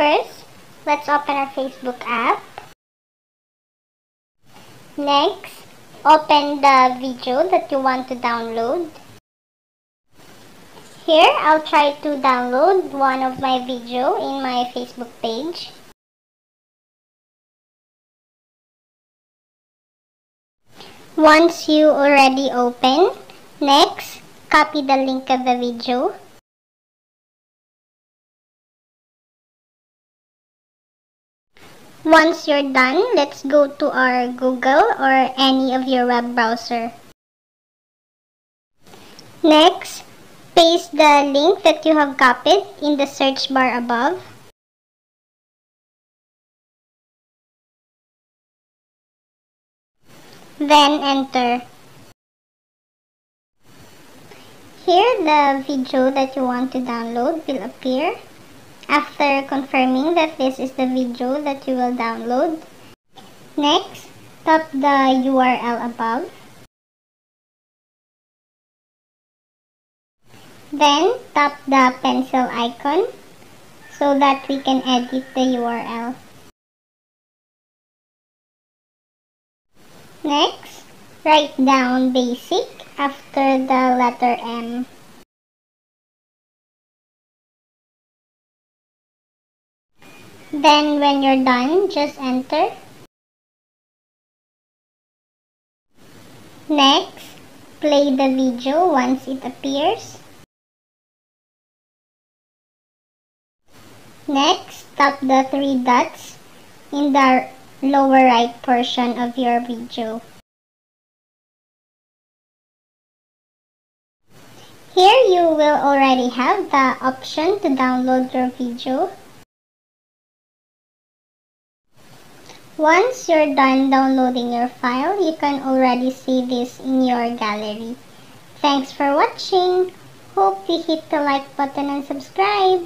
let's open our Facebook app. Next, open the video that you want to download. Here, I'll try to download one of my video in my Facebook page. Once you already open, next, copy the link of the video. Once you're done, let's go to our Google or any of your web browser. Next, paste the link that you have copied in the search bar above. Then enter. Here, the video that you want to download will appear. After confirming that this is the video that you will download, next, tap the URL above. Then, tap the pencil icon so that we can edit the URL. Next, write down basic after the letter M. Then when you're done, just enter. Next, play the video once it appears. Next, tap the three dots in the lower right portion of your video. Here you will already have the option to download your video. Once you're done downloading your file, you can already see this in your gallery. Thanks for watching. Hope you hit the like button and subscribe.